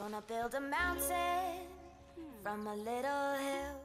Gonna build a mountain from a little hill.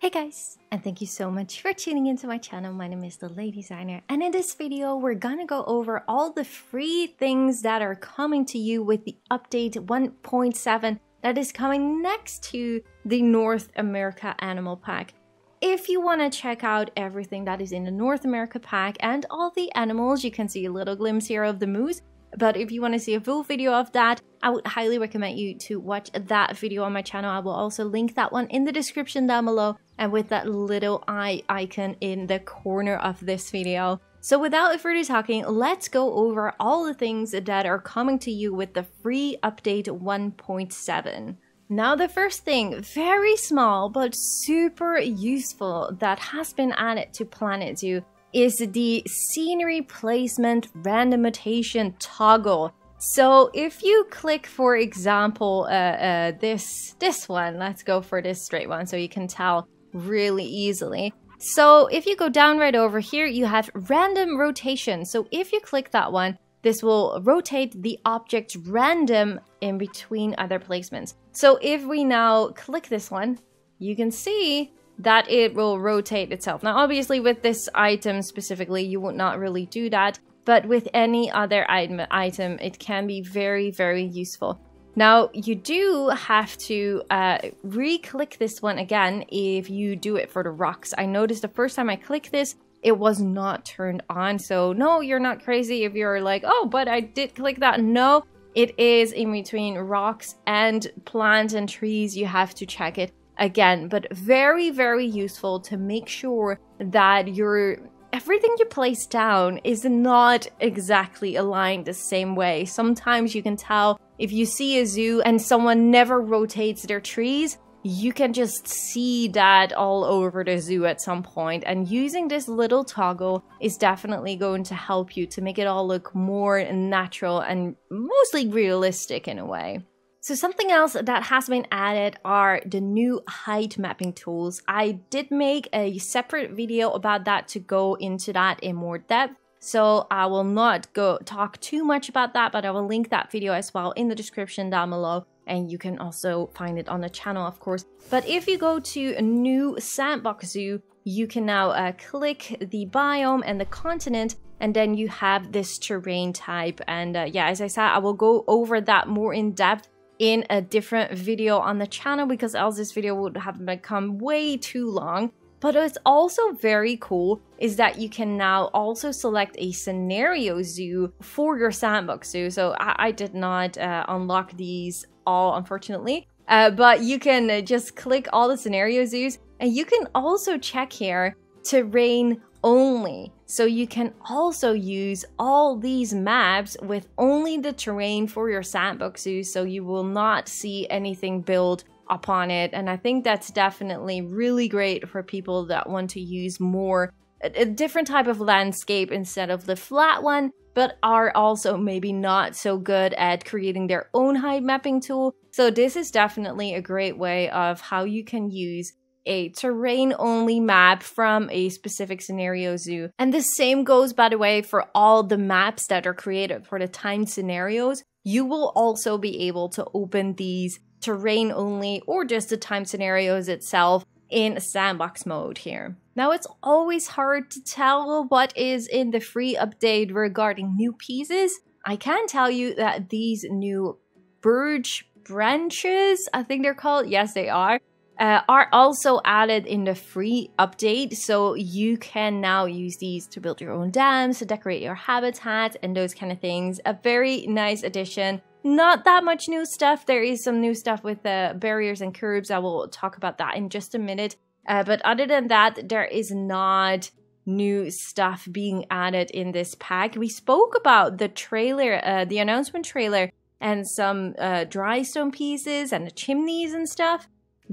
Hey guys, and thank you so much for tuning into my channel. My name is DeLadysigner, and in this video, we're gonna go over all the free things that are coming to you with the update 1.7 that is coming next to the North America Animal Pack. If you want to check out everything that is in the North America pack and all the animals, you can see a little glimpse here of the moose. But if you want to see a full video of that, I would highly recommend you to watch that video on my channel. I will also link that one in the description down below and with that little eye icon in the corner of this video. So without further talking, let's go over all the things that are coming to you with the free update 1.7. Now the first thing, very small but super useful that has been added to Planet Zoo is the scenery placement randomization toggle. So if you click, for example, uh, uh, this this one, let's go for this straight one so you can tell really easily. So if you go down right over here, you have random rotation. So if you click that one, this will rotate the object random in between other placements. So if we now click this one, you can see that it will rotate itself. Now, obviously with this item specifically, you would not really do that, but with any other item, item it can be very, very useful. Now, you do have to uh, re-click this one again if you do it for the rocks. I noticed the first time I clicked this, it was not turned on. So no, you're not crazy if you're like, oh, but I did click that. No, it is in between rocks and plants and trees. You have to check it again, but very, very useful to make sure that your everything you place down is not exactly aligned the same way. Sometimes you can tell if you see a zoo and someone never rotates their trees, you can just see that all over the zoo at some point and using this little toggle is definitely going to help you to make it all look more natural and mostly realistic in a way. So something else that has been added are the new height mapping tools. I did make a separate video about that to go into that in more depth. So I will not go talk too much about that, but I will link that video as well in the description down below. And you can also find it on the channel, of course. But if you go to a new sandbox zoo, you can now uh, click the biome and the continent and then you have this terrain type and uh, yeah as i said i will go over that more in depth in a different video on the channel because else this video would have become way too long. But what's also very cool is that you can now also select a scenario zoo for your sandbox zoo. So I, I did not uh, unlock these all, unfortunately. Uh, but you can just click all the scenario zoos and you can also check here terrain only. So you can also use all these maps with only the terrain for your sandbox zoo so you will not see anything built upon it. And I think that's definitely really great for people that want to use more a, different type of landscape instead of the flat one, but are also maybe not so good at creating their own height mapping tool. So this is definitely a great way of how you can use a terrain only map from a specific scenario zoo. And the same goes, by the way, for all the maps that are created for the timed scenarios. You will also be able to open these terrain only or just the time scenarios itself in sandbox mode here. Now it's always hard to tell what is in the free update regarding new pieces. I can tell you that these new birch branches, I think they're called, yes they are, uh, are also added in the free update. So you can now use these to build your own dams, to decorate your habitat, and those kind of things. A very nice addition. Not that much new stuff. There is some new stuff with the barriers and curbs. I will talk about that in just a minute. Uh, but other than that, there is not new stuff being added in this pack. We spoke about the trailer, uh, the announcement trailer, and some uh, dry stone pieces and the chimneys and stuff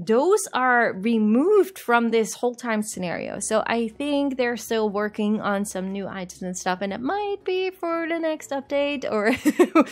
those are removed from this whole time scenario. So I think they're still working on some new items and stuff, and it might be for the next update or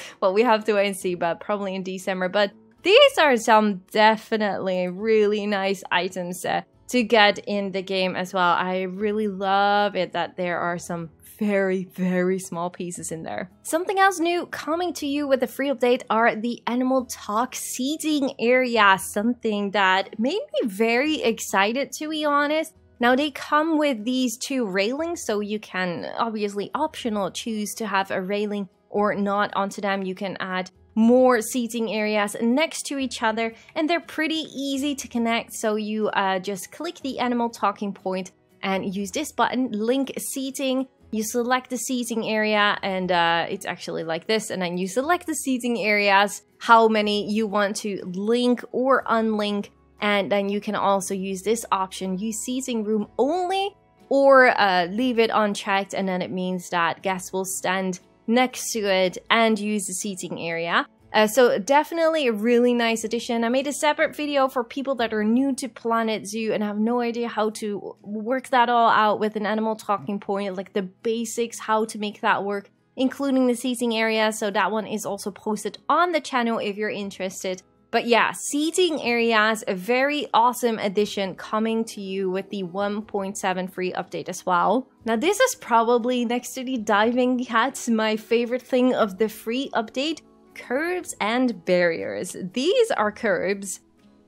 well, we have to wait and see, but probably in December. But these are some definitely really nice items uh, to get in the game as well. I really love it that there are some very, very small pieces in there. Something else new coming to you with the free update are the Animal Talk seating area, something that made me very excited to be honest. Now they come with these two railings, so you can obviously optional choose to have a railing or not onto them. You can add more seating areas next to each other and they're pretty easy to connect so you uh, just click the animal talking point and use this button link seating you select the seating area and uh, it's actually like this and then you select the seating areas how many you want to link or unlink and then you can also use this option use seating room only or uh, leave it unchecked and then it means that guests will stand next to it and use the seating area. Uh, so definitely a really nice addition. I made a separate video for people that are new to Planet Zoo and have no idea how to work that all out with an animal talking point, like the basics, how to make that work, including the seating area. So that one is also posted on the channel if you're interested. But yeah, seating areas, a very awesome addition coming to you with the 1.7 free update as well. Now this is probably next to the diving cats, my favorite thing of the free update, curbs and barriers. These are curbs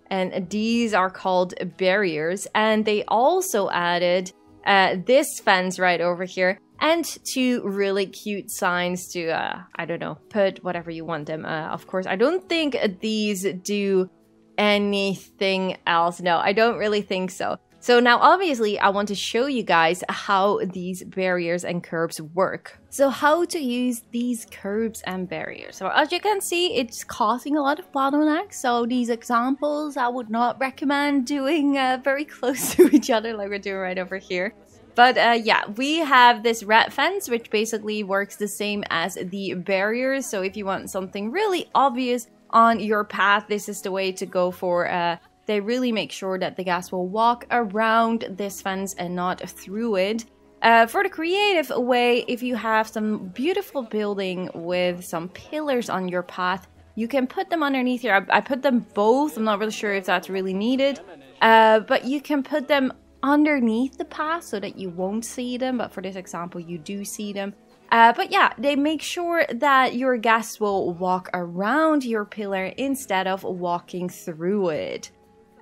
and these are called barriers and they also added uh, this fence right over here and two really cute signs to, uh, I don't know, put whatever you want them. Uh, of course, I don't think these do anything else. No, I don't really think so. So now obviously I want to show you guys how these barriers and curbs work. So how to use these curbs and barriers. So as you can see, it's causing a lot of bottlenecks. So these examples I would not recommend doing uh, very close to each other like we're doing right over here. But uh, yeah, we have this red fence, which basically works the same as the barriers. So if you want something really obvious on your path, this is the way to go for. Uh, they really make sure that the gas will walk around this fence and not through it. Uh, for the creative way, if you have some beautiful building with some pillars on your path, you can put them underneath here. I, I put them both. I'm not really sure if that's really needed. Uh, but you can put them underneath the path so that you won't see them, but for this example, you do see them. Uh, but yeah, they make sure that your guests will walk around your pillar instead of walking through it.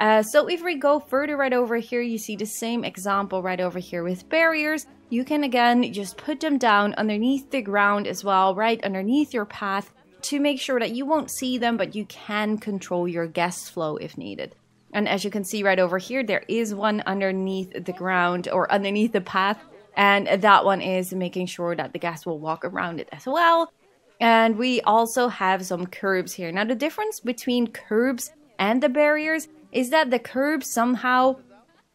Uh, so if we go further right over here, you see the same example right over here with barriers. You can again just put them down underneath the ground as well, right underneath your path to make sure that you won't see them, but you can control your guest flow if needed. And as you can see right over here, there is one underneath the ground or underneath the path. And that one is making sure that the gas will walk around it as well. And we also have some curbs here. Now the difference between curbs and the barriers is that the curbs somehow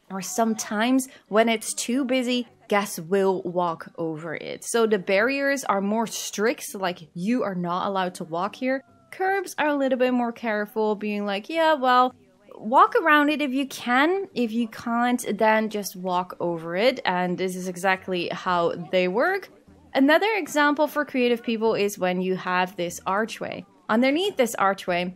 or sometimes when it's too busy, guests will walk over it. So the barriers are more strict, like you are not allowed to walk here. Curbs are a little bit more careful, being like, yeah, well, walk around it if you can. If you can't, then just walk over it. And this is exactly how they work. Another example for creative people is when you have this archway. Underneath this archway,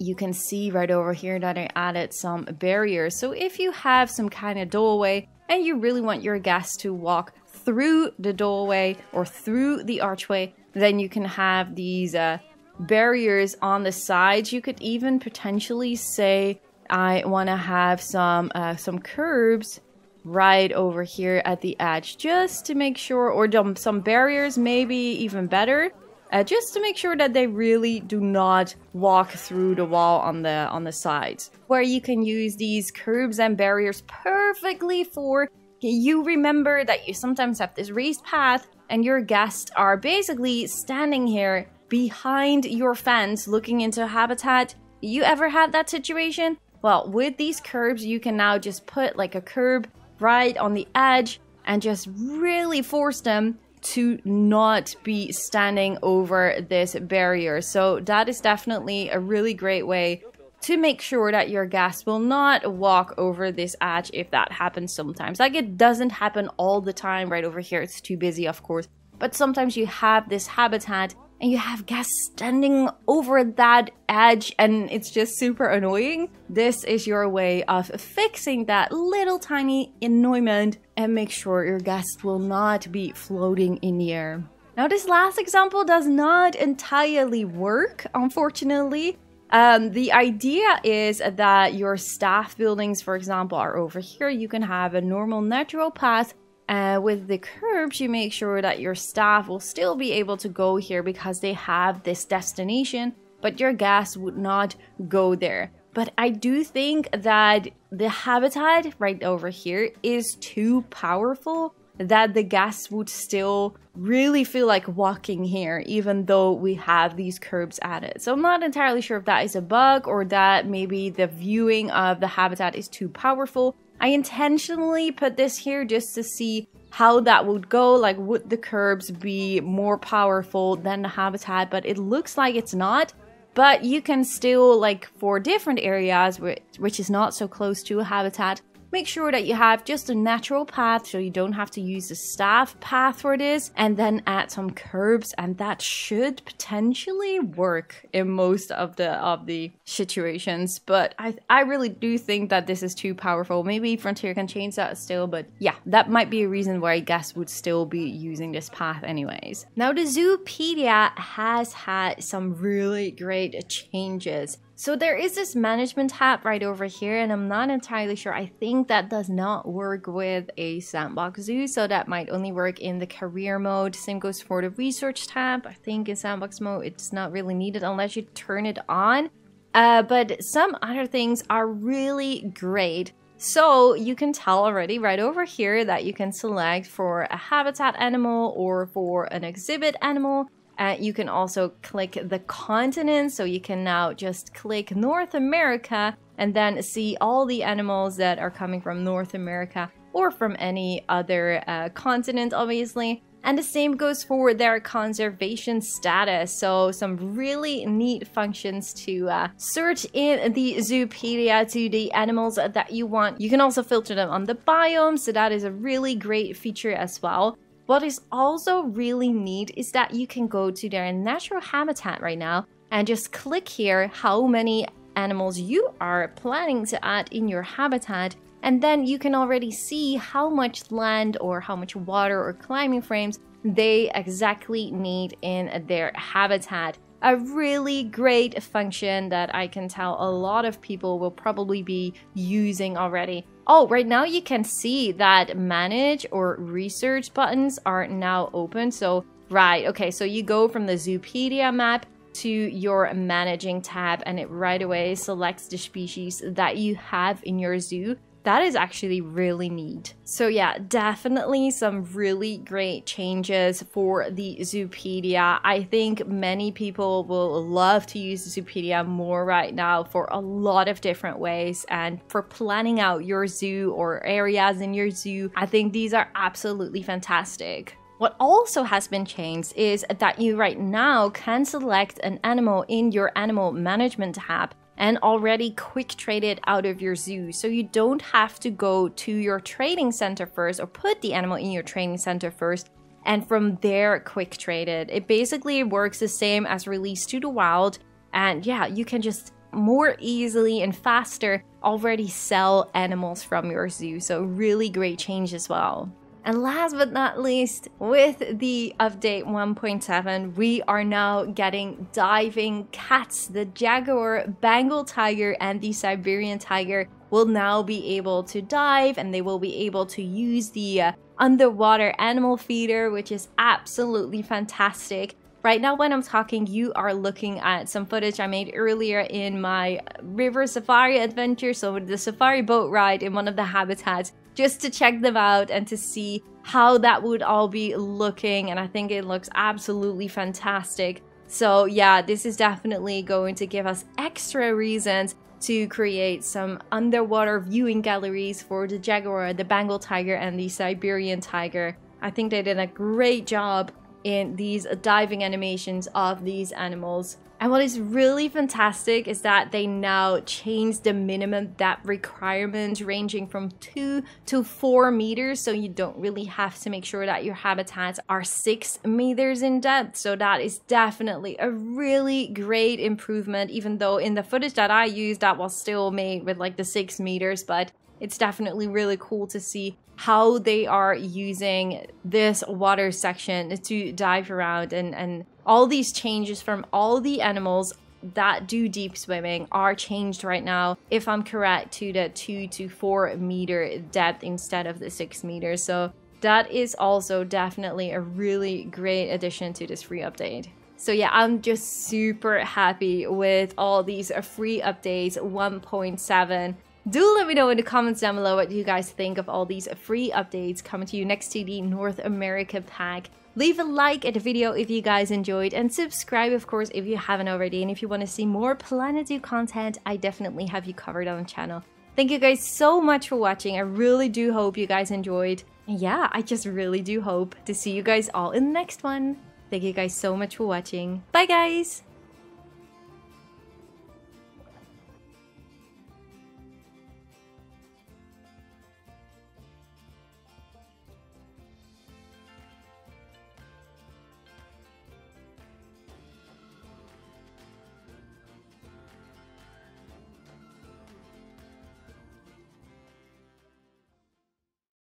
you can see right over here that I added some barriers. So if you have some kind of doorway and you really want your guests to walk through the doorway or through the archway, then you can have these uh, barriers on the sides. You could even potentially say, I want to have some uh, some curbs right over here at the edge just to make sure, or some barriers maybe even better, uh, just to make sure that they really do not walk through the wall on the on the sides. Where you can use these curbs and barriers perfectly for you remember that you sometimes have this raised path and your guests are basically standing here behind your fence looking into habitat. You ever had that situation? Well, with these curbs, you can now just put like a curb right on the edge and just really force them to not be standing over this barrier. So that is definitely a really great way to make sure that your guests will not walk over this edge if that happens sometimes. Like it doesn't happen all the time right over here. It's too busy, of course. But sometimes you have this habitat and you have guests standing over that edge and it's just super annoying, this is your way of fixing that little tiny annoyment and make sure your guest will not be floating in the air. Now this last example does not entirely work, unfortunately. Um, the idea is that your staff buildings, for example, are over here. You can have a normal natural path uh, with the curbs, you make sure that your staff will still be able to go here because they have this destination, but your guests would not go there. But I do think that the habitat right over here is too powerful that the guests would still really feel like walking here even though we have these curbs added. So I'm not entirely sure if that is a bug or that maybe the viewing of the habitat is too powerful. I intentionally put this here just to see how that would go like would the curbs be more powerful than the habitat but it looks like it's not but you can still like for different areas which, which is not so close to a habitat Make sure that you have just a natural path so you don't have to use the staff path for this and then add some curbs and that should potentially work in most of the of the situations. But I, I really do think that this is too powerful. Maybe Frontier can change that still but yeah that might be a reason why I guess would still be using this path anyways. Now the Zoopedia has had some really great changes so there is this management tab right over here and I'm not entirely sure. I think that does not work with a sandbox zoo. So that might only work in the career mode. Same goes for the research tab. I think in sandbox mode, it's not really needed unless you turn it on. Uh, but some other things are really great. So you can tell already right over here that you can select for a habitat animal or for an exhibit animal. Uh, you can also click the continent, so you can now just click North America and then see all the animals that are coming from North America or from any other uh, continent, obviously. And the same goes for their conservation status. So some really neat functions to uh, search in the Zoopedia to the animals that you want. You can also filter them on the biome. So that is a really great feature as well. What is also really neat is that you can go to their natural habitat right now and just click here how many animals you are planning to add in your habitat and then you can already see how much land or how much water or climbing frames they exactly need in their habitat a really great function that I can tell a lot of people will probably be using already. Oh, right now you can see that manage or research buttons are now open. So, right, okay, so you go from the Zoopedia map to your managing tab and it right away selects the species that you have in your zoo that is actually really neat. So yeah, definitely some really great changes for the Zoopedia. I think many people will love to use Zoopedia more right now for a lot of different ways and for planning out your zoo or areas in your zoo. I think these are absolutely fantastic. What also has been changed is that you right now can select an animal in your animal management tab and already quick trade it out of your zoo. So you don't have to go to your training center first or put the animal in your training center first and from there quick trade it. It basically works the same as release to the wild and yeah, you can just more easily and faster already sell animals from your zoo. So really great change as well. And last but not least, with the update 1.7, we are now getting diving cats. The Jaguar, Bengal tiger, and the Siberian tiger will now be able to dive and they will be able to use the uh, underwater animal feeder, which is absolutely fantastic. Right now when I'm talking, you are looking at some footage I made earlier in my river safari adventure, so the safari boat ride in one of the habitats just to check them out and to see how that would all be looking. And I think it looks absolutely fantastic. So yeah, this is definitely going to give us extra reasons to create some underwater viewing galleries for the jaguar, the Bengal tiger, and the Siberian tiger. I think they did a great job in these diving animations of these animals. And what is really fantastic is that they now changed the minimum depth requirement ranging from 2 to 4 meters. So you don't really have to make sure that your habitats are 6 meters in depth. So that is definitely a really great improvement, even though in the footage that I used, that was still made with like the 6 meters. But it's definitely really cool to see how they are using this water section to dive around and, and all these changes from all the animals that do deep swimming are changed right now, if I'm correct, to the 2 to 4 meter depth instead of the 6 meters. So that is also definitely a really great addition to this free update. So yeah, I'm just super happy with all these free updates 1.7 do let me know in the comments down below what you guys think of all these free updates coming to you next to the North America pack. Leave a like at the video if you guys enjoyed and subscribe of course if you haven't already and if you want to see more Planet Zoo content I definitely have you covered on the channel. Thank you guys so much for watching. I really do hope you guys enjoyed. And yeah, I just really do hope to see you guys all in the next one. Thank you guys so much for watching. Bye guys!